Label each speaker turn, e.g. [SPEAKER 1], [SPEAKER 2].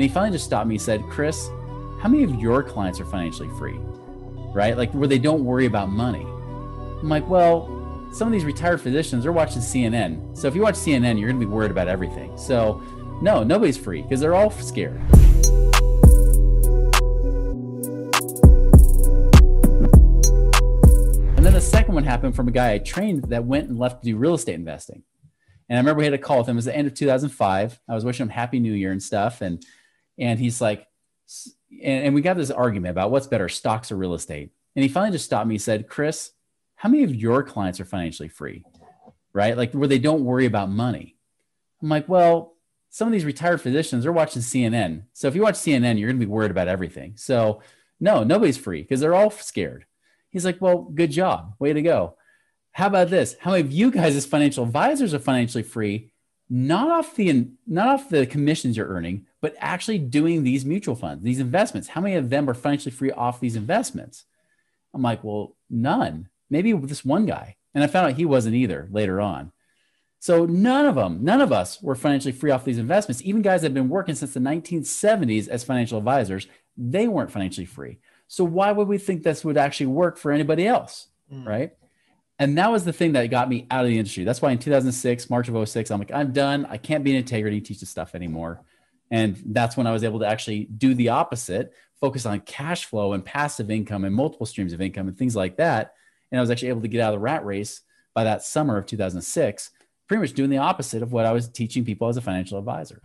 [SPEAKER 1] And he finally just stopped me and said, Chris, how many of your clients are financially free? Right? Like where they don't worry about money. I'm like, well, some of these retired physicians are watching CNN. So if you watch CNN, you're going to be worried about everything. So no, nobody's free because they're all scared. And then the second one happened from a guy I trained that went and left to do real estate investing. And I remember we had a call with him. It was the end of 2005. I was wishing him Happy New Year and stuff. And and he's like, and, and we got this argument about what's better, stocks or real estate. And he finally just stopped me and said, Chris, how many of your clients are financially free? Right? Like where they don't worry about money. I'm like, well, some of these retired physicians are watching CNN. So if you watch CNN, you're going to be worried about everything. So no, nobody's free because they're all scared. He's like, well, good job. Way to go. How about this? How many of you guys as financial advisors are financially free, not off the not off the commissions you're earning, but actually doing these mutual funds, these investments? How many of them are financially free off these investments? I'm like, well, none. Maybe this one guy. And I found out he wasn't either later on. So none of them, none of us were financially free off these investments. Even guys that have been working since the 1970s as financial advisors, they weren't financially free. So why would we think this would actually work for anybody else? Mm. Right. And that was the thing that got me out of the industry. That's why in 2006, March of 06, I'm like, I'm done. I can't be an integrity, teach this stuff anymore. And that's when I was able to actually do the opposite, focus on cash flow and passive income and multiple streams of income and things like that. And I was actually able to get out of the rat race by that summer of 2006, pretty much doing the opposite of what I was teaching people as a financial advisor.